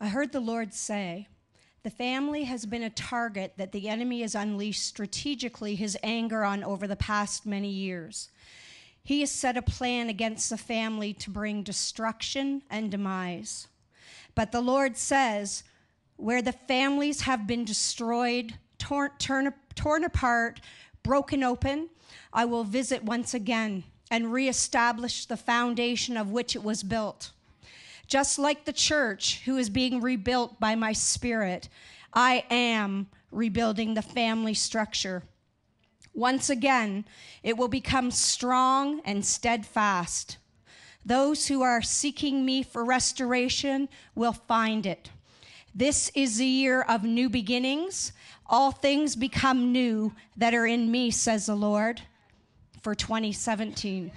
I heard the Lord say, the family has been a target that the enemy has unleashed strategically his anger on over the past many years. He has set a plan against the family to bring destruction and demise. But the Lord says, where the families have been destroyed, torn, torn, torn apart, broken open, I will visit once again and reestablish the foundation of which it was built. Just like the church who is being rebuilt by my spirit, I am rebuilding the family structure. Once again, it will become strong and steadfast. Those who are seeking me for restoration will find it. This is the year of new beginnings. All things become new that are in me, says the Lord, for 2017.